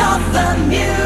of the music.